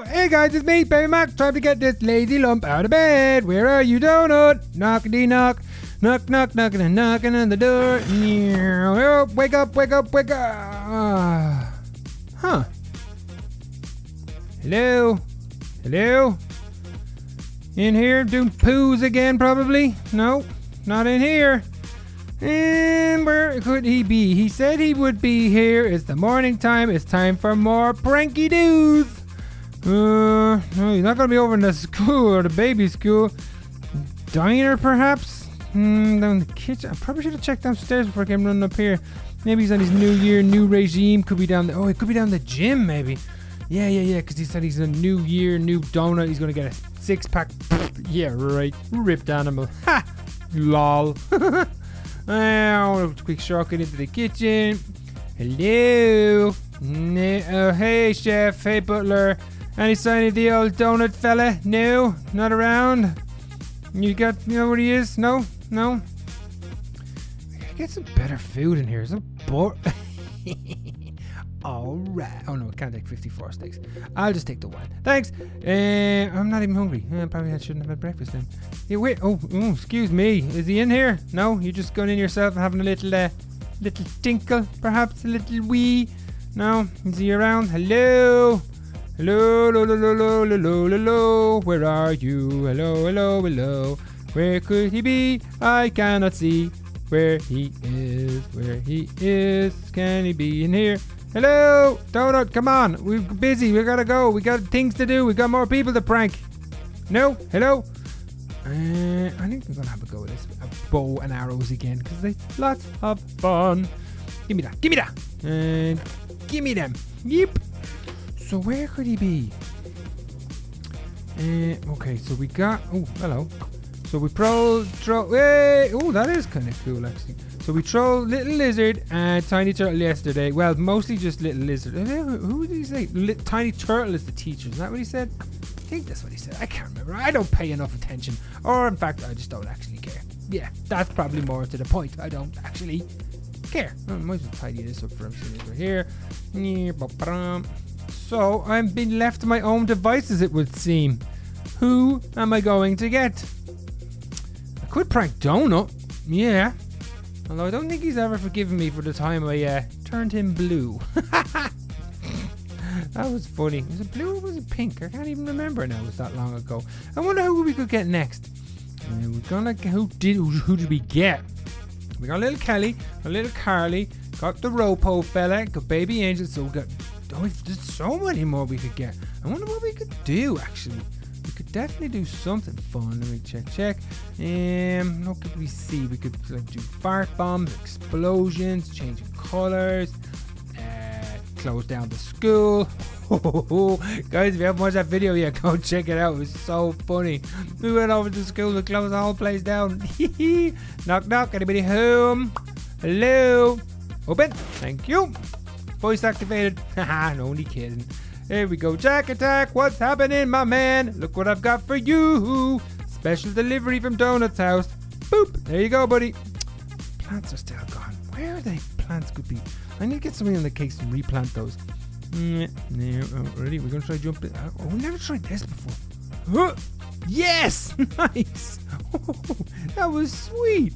Hey guys, it's me, Baby Max, trying to get this lazy lump out of bed. Where are you, Donut? Knockity knock. Knock, knock, knocking and knocking on the door. Oh, wake up, wake up, wake up. Ah. Huh. Hello? Hello? In here doing poos again, probably? No, not in here. And where could he be? He said he would be here. It's the morning time. It's time for more pranky doos. Uh, he's not gonna be over in the school or the baby school. Diner, perhaps? Hmm, down the kitchen. I probably should have checked downstairs before I came running up here. Maybe he's on his new year, new regime. Could be down the. Oh, it could be down the gym, maybe. Yeah, yeah, yeah. Because he said he's a new year, new donut. He's gonna get a six pack. yeah, right. Ripped animal. Ha! Lol. Oh, quick shortcut into the kitchen. Hello. oh, hey, chef. Hey, butler. Any sign of the old donut fella? No, not around. You got, you know where he is? No, no. Get some better food in here. Is it bored? All right. Oh no, I can't take 54 steaks. I'll just take the one. Thanks. Uh, I'm not even hungry. Uh, probably I shouldn't have had breakfast then. Hey, wait. Oh, oh, excuse me. Is he in here? No, you're just going in yourself and having a little, uh, little tinkle, perhaps a little wee. No, is he around? Hello. Hello, hello, hello, hello, hello, hello. Where are you? Hello, hello, hello. Where could he be? I cannot see where he is. Where he is? Can he be in here? Hello, Donut, come on. We're busy. We gotta go. We got things to do. We got more people to prank. No? Hello? Uh, I think we're gonna have a go with this a bow and arrows again because they lots of fun. Give me that. Give me that. And give me them. Yep. So where could he be? Uh, okay, so we got. Oh, hello. So we pro. Throw. Hey! Oh, that is kind of cool actually. So we throw Little Lizard and Tiny Turtle yesterday. Well, mostly just Little Lizard. Who did he say? Li Tiny Turtle is the teacher. Is that what he said? I think that's what he said. I can't remember. I don't pay enough attention. Or, in fact, I just don't actually care. Yeah, that's probably more to the point. I don't actually care. I might as well tidy this up for him. So we're here. So, I'm being left to my own devices, it would seem. Who am I going to get? I could prank Donut. Yeah, Although I don't think he's ever forgiven me for the time I uh, turned him blue. that was funny. Was it blue or was it pink? I can't even remember now. It was that long ago. I wonder who we could get next. Uh, we're gonna who did who, who did we get? We got little Kelly, a little Carly, got the Ropo fella, got Baby Angel. So we got oh, there's so many more we could get. I wonder what we could do actually. We could definitely do something fun. Let me check, check. Um, what could we see? We could like do fart bombs, explosions, changing colors, uh, close down the school. Guys, if you haven't watched that video yet, go check it out. It was so funny. We went over to school to close the whole place down. knock, knock. Anybody home? Hello? Open. Thank you. Voice activated. Haha, no, only kidding. Here we go, Jack Attack. What's happening, my man? Look what I've got for you. Special delivery from Donut's house. Boop. There you go, buddy. Plants are still gone. Where are they? Plants could be. I need to get something in the case and replant those. Mm, no, oh, ready? We're gonna try jumping. Oh, we never tried this before. Yes! nice! that was sweet!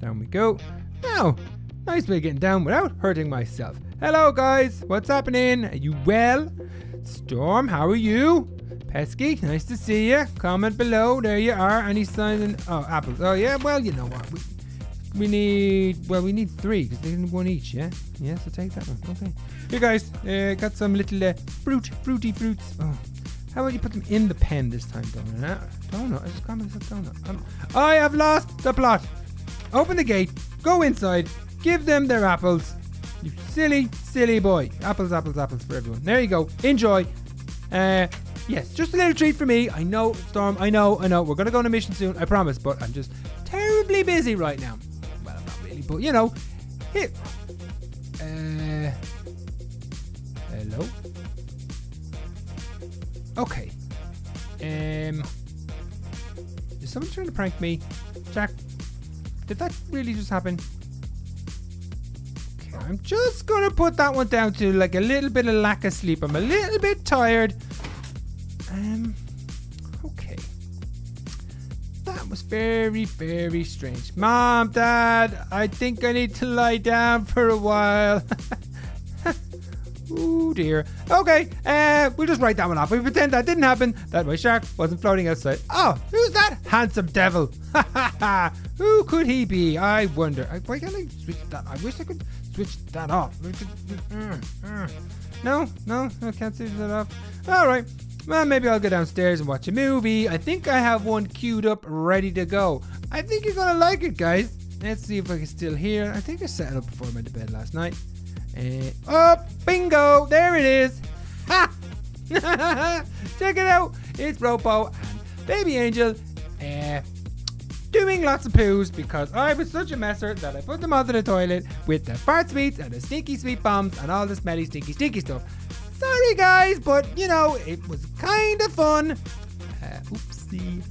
Down we go. Now, nice way of getting down without hurting myself. Hello, guys. What's happening? Are you well? Storm, how are you? Pesky, nice to see you. Comment below. There you are. Any signs? In, oh, apples. Oh, yeah. Well, you know what? We, we need. Well, we need three because they need one each. Yeah. Yeah. So take that one. Okay. Here, guys. Uh, got some little uh, fruit, fruity fruits. Oh. How about you put them in the pen this time, Donut? Donut. I just got myself Donut. Um, I have lost the plot. Open the gate. Go inside. Give them their apples. You silly, silly boy. Apples, apples, apples for everyone. There you go. Enjoy. Uh, yes, just a little treat for me. I know, Storm. I know, I know. We're going to go on a mission soon. I promise. But I'm just terribly busy right now. Well, I'm not really, but you know. Here. Uh, hello? Okay. Um. Is someone trying to prank me? Jack, did that really just happen? I'm just gonna put that one down to like a little bit of lack of sleep. I'm a little bit tired. Um, okay. That was very, very strange. Mom, Dad, I think I need to lie down for a while. Oh dear. Okay, uh, we'll just write that one off. We pretend that didn't happen, that my shark wasn't floating outside. Oh, who's that handsome devil? Ha ha ha! Who could he be? I wonder. I, why can't I switch that? I wish I could switch that off. No, no, I can't switch that off. Alright, well, maybe I'll go downstairs and watch a movie. I think I have one queued up, ready to go. I think you're gonna like it, guys. Let's see if I can still hear. I think I set it up before I went to bed last night. Uh, oh, bingo! There it is! Ha! Check it out! It's Ropo and Baby Angel uh, doing lots of poos because I was such a messer that I put them onto the toilet with the fart sweets and the stinky sweet bombs and all the smelly, stinky, stinky stuff. Sorry, guys, but you know, it was kind of fun. Uh, oopsie.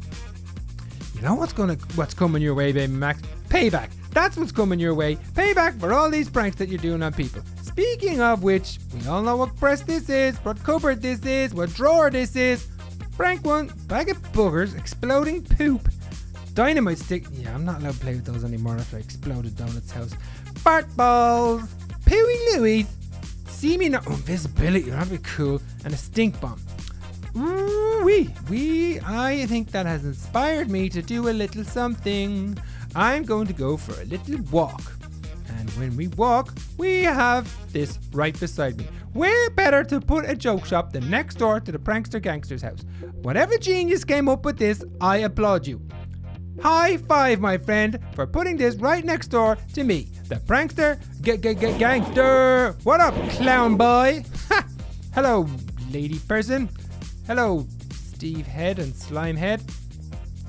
You know what's gonna what's coming your way, baby Max? Payback. That's what's coming your way. Payback for all these pranks that you're doing on people. Speaking of which, we all know what press this is, what cupboard this is, what drawer this is. Prank one, bag of boogers, exploding poop. Dynamite stick. Yeah, I'm not allowed to play with those anymore after I exploded Donut's house. Fart balls, pooey Louis, see me not. Oh, invisibility, that'd be cool. And a stink bomb. Ooh wee, we. I think that has inspired me to do a little something. I'm going to go for a little walk. And when we walk, we have this right beside me. Where better to put a joke shop than next door to the prankster gangster's house? Whatever genius came up with this, I applaud you. High five, my friend, for putting this right next door to me, the prankster g- g- g- gangster. What up, clown boy? Hello, lady person. Hello, Steve Head and Slime Head.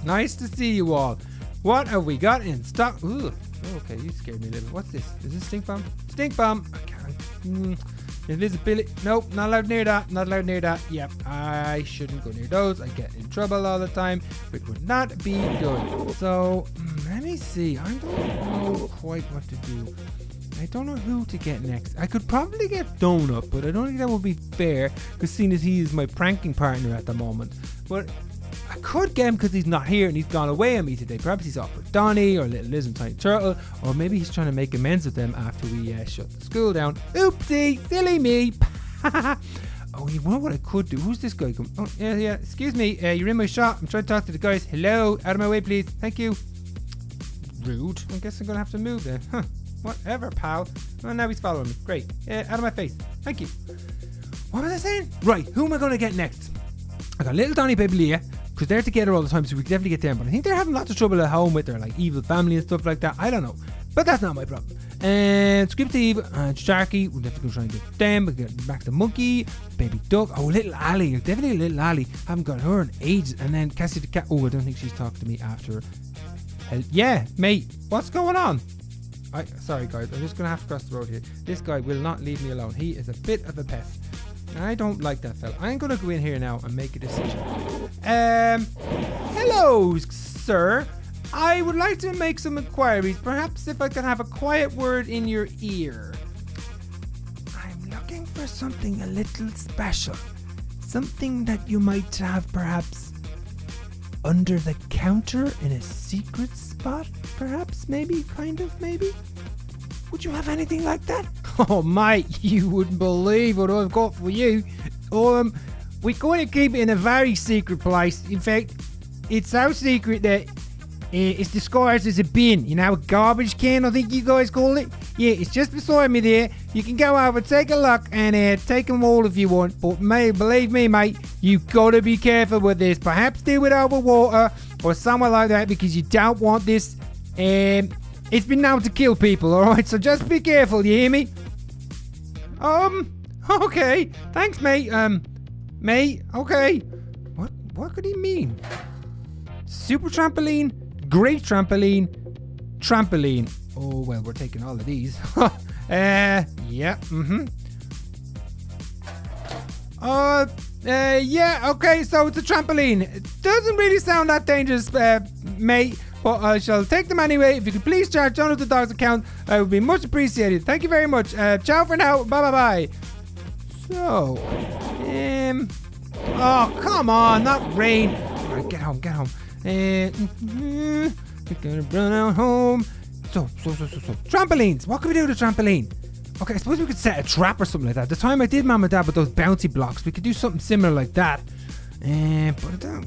Nice to see you all. What have we got in stock? Ooh, okay, you scared me a little. What's this? Is this stink bomb? Stink bomb. Can't. Mm. Invisibility. Nope, not allowed near that. Not allowed near that. Yep, I shouldn't go near those. I get in trouble all the time, which would not be good. So mm, let me see. I don't know quite what to do. I don't know who to get next. I could probably get Donut, but I don't think that would be fair, because seeing as he is my pranking partner at the moment. But could get him because he's not here and he's gone away on me today. Perhaps he's off with Donny or Little Liz and Tiny Turtle, or maybe he's trying to make amends with them after we uh, shut the school down. Oopsie, silly me. oh, you know what I could do? Who's this guy? Come? Oh, yeah, yeah. Excuse me, uh, you're in my shop. I'm trying to talk to the guys. Hello, out of my way, please. Thank you. Rude. I guess I'm gonna have to move then. Huh. Whatever, pal. Oh, now he's following me. Great. Uh, out of my face. Thank you. What was I saying? Right, who am I gonna get next? I got little Donny Baby Leah, because they're together all the time, so we definitely get them. But I think they're having lots of trouble at home with their like evil family and stuff like that. I don't know, but that's not my problem. And Script and Sharky, we're definitely gonna try and get them. We get Max the Monkey, Baby Duck. Oh, little Ali, definitely little Ali. Haven't got her in ages. And then Cassie the cat. Oh, I don't think she's talked to me after. Hell, yeah, mate, what's going on? I sorry guys, I'm just gonna have to cross the road here. This guy will not leave me alone. He is a bit of a pest. I don't like that fella. I'm gonna go in here now and make a decision. Um, hello, sir. I would like to make some inquiries. Perhaps if I can have a quiet word in your ear. I'm looking for something a little special. Something that you might have perhaps under the counter in a secret spot? Perhaps, maybe, kind of, maybe? Would you have anything like that? Oh, mate, you wouldn't believe what I've got for you. Um, we're going to keep it in a very secret place. In fact, it's so secret that uh, it's disguised as a bin. You know, a garbage can, I think you guys call it. Yeah, it's just beside me there. You can go over, take a look, and uh, take them all if you want. But mate, believe me, mate, you've got to be careful with this. Perhaps do it over water or somewhere like that because you don't want this. Um, it's been known to kill people, alright? So just be careful, you hear me? Um, okay. Thanks, mate. Um, mate, okay. What what could he mean? Super trampoline, great trampoline, trampoline. Oh well, we're taking all of these. uh yeah, mm-hmm. Uh uh, yeah, okay, so it's a trampoline. It doesn't really sound that dangerous, uh, mate. But I shall take them anyway. If you could please charge Donut the dog's account, I would be much appreciated. Thank you very much. Uh, ciao for now. Bye bye bye. So, um, oh come on, not rain. Get home, get home. And mm, we're gonna run out home. So, so, so, so, so. Trampolines. What can we do with a trampoline? Okay, I suppose we could set a trap or something like that. The time I did Mom and Dad with those bouncy blocks, we could do something similar like that. Uh, but uh,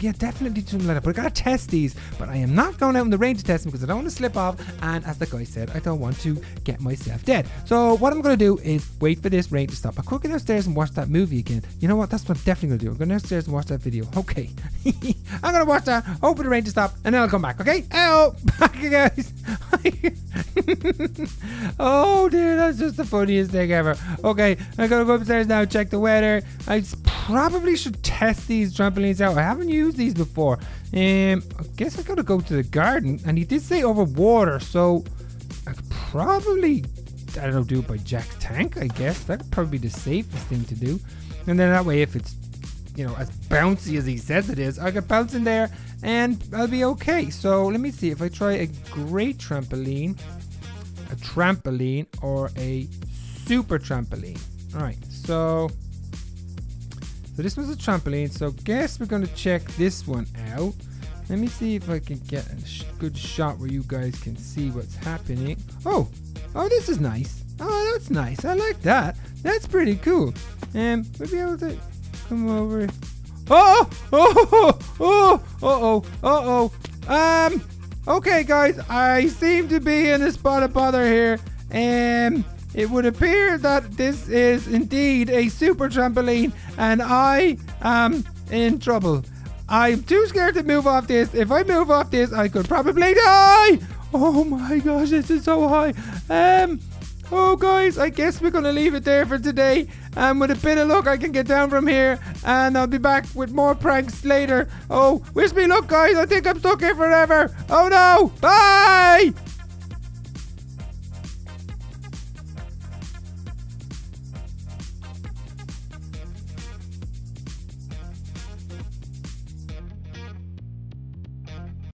yeah, definitely something like that. But I gotta test these. But I am not going out in the rain to test them because I don't want to slip off. And as the guy said, I don't want to get myself dead. So what I'm gonna do is wait for this rain to stop. I'll quickly downstairs and watch that movie again. You know what? That's what I'm definitely gonna do. I'm gonna go downstairs and watch that video. Okay, I'm gonna watch that. Hope for the rain to stop, and then I'll come back. Okay? Oh, back guys. oh dear, that's just the funniest thing ever. Okay, I gotta go upstairs now. Check the weather. I probably should test these trampolines out. I haven't used these before. Um, I guess I gotta go to the garden. And he did say over water, so I could probably, I don't know, do it by Jack's tank, I guess. That'd probably be the safest thing to do. And then that way, if it's, you know, as bouncy as he says it is, I could bounce in there and I'll be okay. So let me see if I try a great trampoline, a trampoline, or a super trampoline. All right, so so this was a trampoline. So guess we're going to check this one out. Let me see if I can get a sh good shot where you guys can see what's happening. Oh, oh, this is nice. Oh, that's nice. I like that. That's pretty cool. And um, we'll be able to come over. Oh, oh, oh, oh, oh, oh, oh. Um, okay, guys. I seem to be in a spot of bother here. Um, it would appear that this is indeed a super trampoline and I am in trouble. I'm too scared to move off this. If I move off this, I could probably die. Oh my gosh, this is so high. Um, oh guys, I guess we're gonna leave it there for today. And with a bit of luck, I can get down from here, and I'll be back with more pranks later. Oh, wish me luck, guys. I think I'm stuck here forever. Oh no, bye.